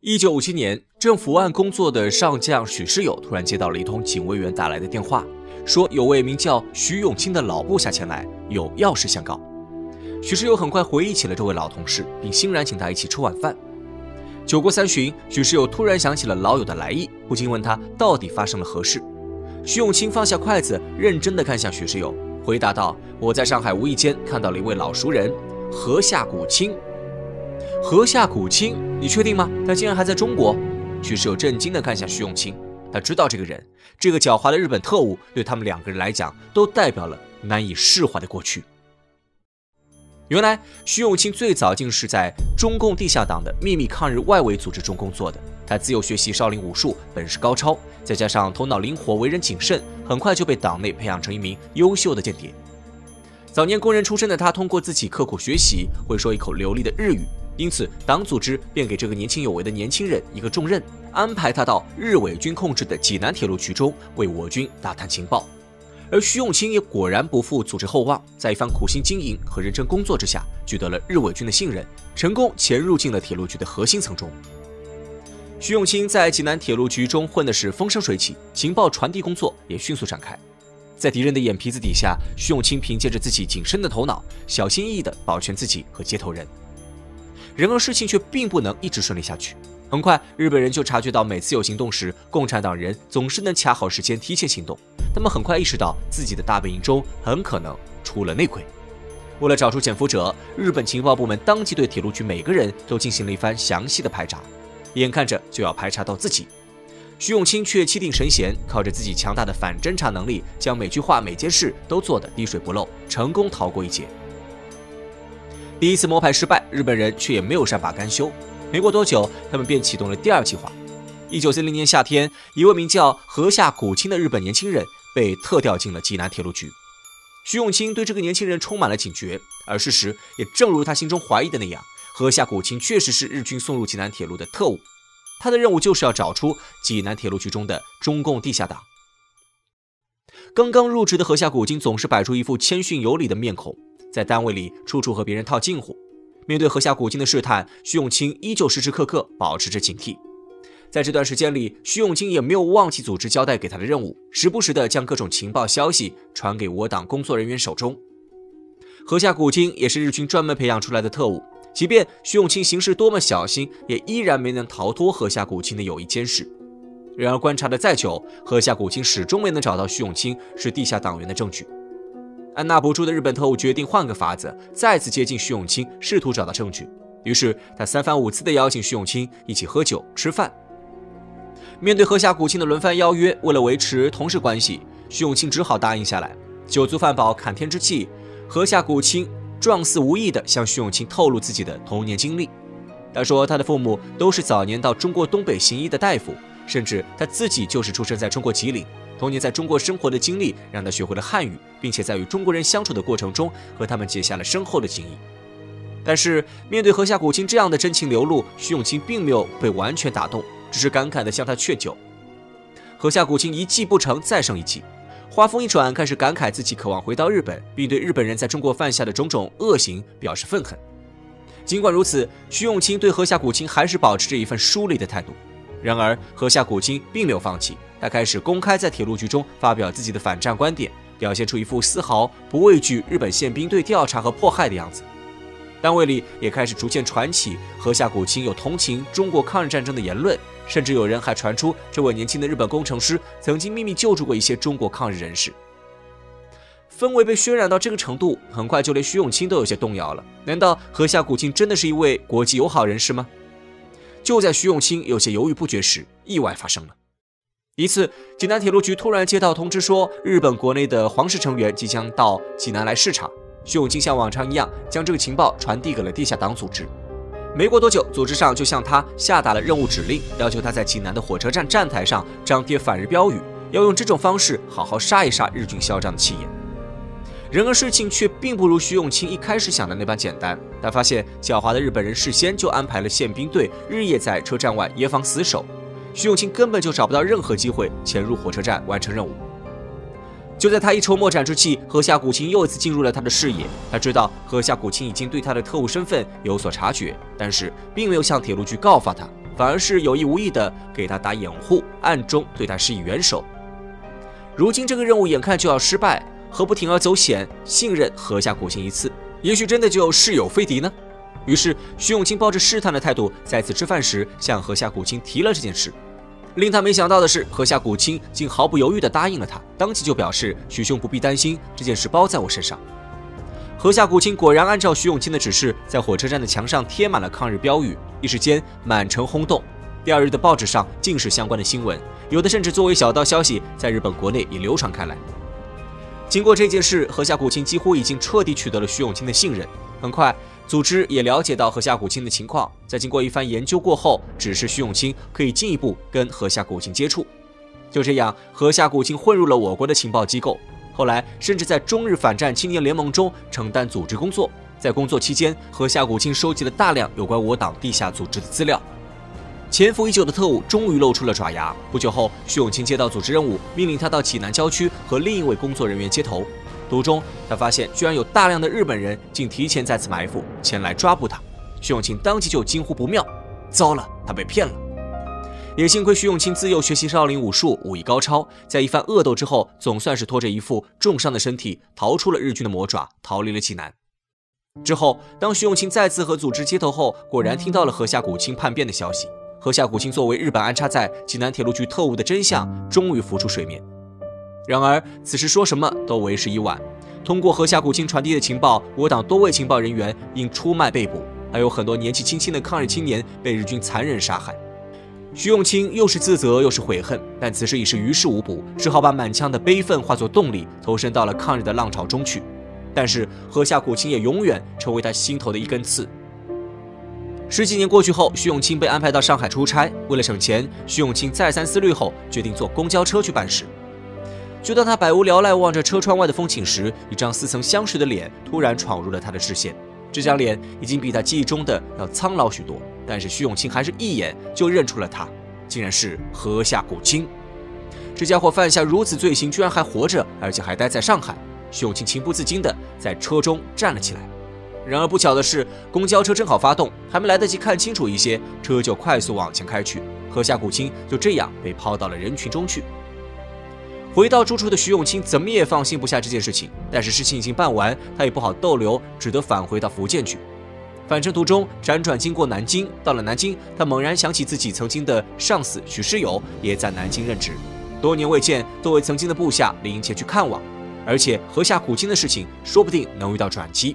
一九五七年，政府案工作的上将许世友突然接到了一通警卫员打来的电话，说有位名叫徐永清的老部下前来，有要事相告。许世友很快回忆起了这位老同事，并欣然请他一起吃晚饭。酒过三巡，许世友突然想起了老友的来意，不禁问他到底发生了何事。徐永清放下筷子，认真地看向许世友，回答道：“我在上海无意间看到了一位老熟人，河下古清。”河下古清，你确定吗？他竟然还在中国？许世友震惊地看向徐永清，他知道这个人，这个狡猾的日本特务，对他们两个人来讲，都代表了难以释怀的过去。原来，徐永清最早竟是在中共地下党的秘密抗日外围组织中工作的。他自幼学习少林武术，本事高超，再加上头脑灵活、为人谨慎，很快就被党内培养成一名优秀的间谍。早年工人出身的他，通过自己刻苦学习，会说一口流利的日语。因此，党组织便给这个年轻有为的年轻人一个重任，安排他到日伪军控制的济南铁路局中为我军打探情报。而徐永清也果然不负组织厚望，在一番苦心经营和认真工作之下，取得了日伪军的信任，成功潜入进了铁路局的核心层中。徐永清在济南铁路局中混的是风生水起，情报传递工作也迅速展开。在敌人的眼皮子底下，徐永清凭借着自己谨慎的头脑，小心翼翼地保全自己和接头人。然而事情却并不能一直顺利下去。很快，日本人就察觉到，每次有行动时，共产党人总是能卡好时间提前行动。他们很快意识到，自己的大本营中很可能出了内鬼。为了找出潜伏者，日本情报部门当即对铁路局每个人都进行了一番详细的排查。眼看着就要排查到自己，徐永清却气定神闲，靠着自己强大的反侦查能力，将每句话、每件事都做得滴水不漏，成功逃过一劫。第一次摸排失败，日本人却也没有善罢甘休。没过多久，他们便启动了第二计划。一九四零年夏天，一位名叫河下古清的日本年轻人被特调进了济南铁路局。徐永清对这个年轻人充满了警觉，而事实也正如他心中怀疑的那样，河下古清确实是日军送入济南铁路的特务。他的任务就是要找出济南铁路局中的中共地下党。刚刚入职的河下古清总是摆出一副谦逊有礼的面孔。在单位里处处和别人套近乎，面对河下古今的试探，徐永清依旧时时刻刻保持着警惕。在这段时间里，徐永清也没有忘记组织交代给他的任务，时不时的将各种情报消息传给我党工作人员手中。河下古今也是日军专门培养出来的特务，即便徐永清行事多么小心，也依然没能逃脱河下古今的有意监视。然而观察的再久，河下古今始终没能找到徐永清是地下党员的证据。按捺不住的日本特务决定换个法子，再次接近徐永清，试图找到证据。于是他三番五次地邀请徐永清一起喝酒吃饭。面对河下古清的轮番邀约，为了维持同事关系，徐永清只好答应下来。酒足饭饱，侃天之际，河下古清状似无意地向徐永清透露自己的童年经历。他说，他的父母都是早年到中国东北行医的大夫，甚至他自己就是出生在中国吉林。童年在中国生活的经历让他学会了汉语，并且在与中国人相处的过程中和他们结下了深厚的情谊。但是面对河下古清这样的真情流露，徐永清并没有被完全打动，只是感慨地向他劝酒。河下古清一计不成，再生一计，话锋一转，开始感慨自己渴望回到日本，并对日本人在中国犯下的种种恶行表示愤恨。尽管如此，徐永清对河下古清还是保持着一份疏离的态度。然而河下古清并没有放弃。他开始公开在铁路局中发表自己的反战观点，表现出一副丝毫不畏惧日本宪兵队调查和迫害的样子。单位里也开始逐渐传起河下古清有同情中国抗日战争的言论，甚至有人还传出这位年轻的日本工程师曾经秘密救助过一些中国抗日人士。氛围被渲染到这个程度，很快就连徐永清都有些动摇了。难道河下古清真的是一位国际友好人士吗？就在徐永清有些犹豫不决时，意外发生了。一次，济南铁路局突然接到通知，说日本国内的皇室成员即将到济南来视察。徐永清像往常一样，将这个情报传递给了地下党组织。没过多久，组织上就向他下达了任务指令，要求他在济南的火车站站台上张贴反日标语，要用这种方式好好杀一杀日军嚣张的气焰。然而事情却并不如徐永清一开始想的那般简单。他发现，狡猾的日本人事先就安排了宪兵队日夜在车站外严防死守。徐永清根本就找不到任何机会潜入火车站完成任务。就在他一筹莫展之际，河下古清又一次进入了他的视野。他知道河下古清已经对他的特务身份有所察觉，但是并没有向铁路局告发他，反而是有意无意的给他打掩护，暗中对他施以援手。如今这个任务眼看就要失败，何不铤而走险，信任河下古琴一次？也许真的就事有非敌呢？于是徐永清抱着试探的态度，再次吃饭时向河下古清提了这件事。令他没想到的是，河下古清竟毫不犹豫地答应了他，当即就表示：“徐兄不必担心，这件事包在我身上。”河下古清果然按照徐永清的指示，在火车站的墙上贴满了抗日标语，一时间满城轰动。第二日的报纸上尽是相关的新闻，有的甚至作为小道消息，在日本国内也流传开来。经过这件事，河下古清几乎已经彻底取得了徐永清的信任。很快，组织也了解到河下古清的情况，在经过一番研究过后，指示徐永清可以进一步跟河下古清接触。就这样，河下古清混入了我国的情报机构。后来，甚至在中日反战青年联盟中承担组织工作。在工作期间，河下古清收集了大量有关我党地下组织的资料。潜伏已久的特务终于露出了爪牙。不久后，徐永清接到组织任务，命令他到济南郊区和另一位工作人员接头。途中，他发现居然有大量的日本人竟提前在此埋伏，前来抓捕他。徐永清当即就惊呼不妙，糟了，他被骗了。也幸亏徐永清自幼学习少林武术，武艺高超，在一番恶斗之后，总算是拖着一副重伤的身体逃出了日军的魔爪，逃离了济南。之后，当徐永清再次和组织接头后，果然听到了河下古清叛变的消息。河下古清作为日本安插在济南铁路局特务的真相，终于浮出水面。然而，此时说什么都为时已晚。通过河下古清传递的情报，我党多位情报人员因出卖被捕，还有很多年纪轻轻的抗日青年被日军残忍杀害。徐永清又是自责又是悔恨，但此时已是于事无补，只好把满腔的悲愤化作动力，投身到了抗日的浪潮中去。但是河下古清也永远成为他心头的一根刺。十几年过去后，徐永清被安排到上海出差，为了省钱，徐永清再三思虑后，决定坐公交车去办事。就当他百无聊赖望着车窗外的风景时，一张似曾相识的脸突然闯入了他的视线。这张脸已经比他记忆中的要苍老许多，但是徐永清还是一眼就认出了他，竟然是河下古清。这家伙犯下如此罪行，居然还活着，而且还待在上海。徐永清情不自禁地在车中站了起来。然而不巧的是，公交车正好发动，还没来得及看清楚一些，车就快速往前开去，河下古清就这样被抛到了人群中去。回到住处的徐永清怎么也放心不下这件事情，但是事情已经办完，他也不好逗留，只得返回到福建去。返程途中辗转经过南京，到了南京，他猛然想起自己曾经的上司许世友也在南京任职，多年未见，作为曾经的部下，理应前去看望。而且河下古清的事情，说不定能遇到转机。